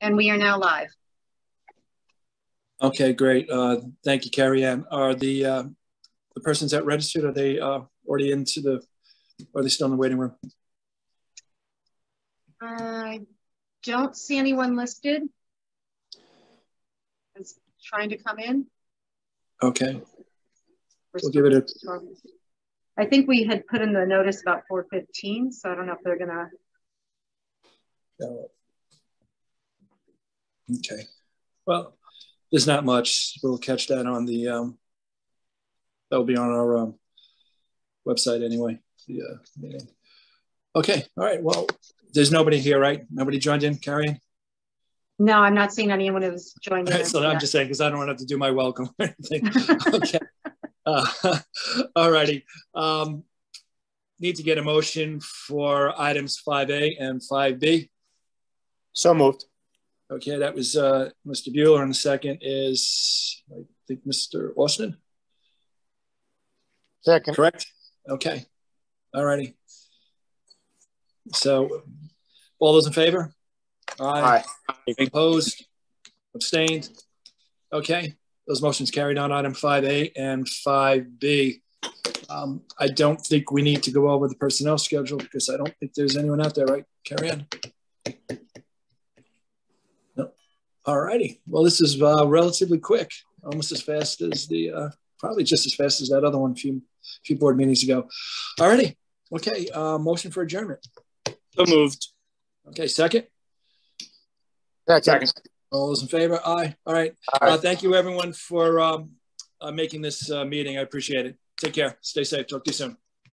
And we are now live. Okay, great. Uh, thank you, Carrie Ann. Are the uh, the persons that registered, are they uh, already into the, are they still in the waiting room? I don't see anyone listed. Is trying to come in. Okay, we'll give it a, I think we had put in the notice about 415, so I don't know if they're gonna, okay. Well, there's not much. We'll catch that on the, um, that'll be on our um, website anyway. The uh, meeting. Okay, all right. Well, there's nobody here, right? Nobody joined in, Carrie no, I'm not seeing anyone who's joined in. so I'm just saying because I don't want to have to do my welcome or anything. okay. Uh, all righty. Um, need to get a motion for items 5A and 5B. So moved. Okay, that was uh, Mr. Bueller, and the second is, I think, Mr. Austin, Second. correct? Okay, all righty. So, all those in favor? Aye. Opposed? Abstained? Okay, those motions carried on item 5A and 5B. Um, I don't think we need to go over the personnel schedule because I don't think there's anyone out there, right? Carrie Ann. No. All righty. Well, this is uh, relatively quick, almost as fast as the, uh, probably just as fast as that other one a few, few board meetings ago. All righty. Okay, uh, motion for adjournment. So moved. Okay, second. Second. All those in favor? Aye. All right. Aye. Uh, thank you, everyone, for um, uh, making this uh, meeting. I appreciate it. Take care. Stay safe. Talk to you soon.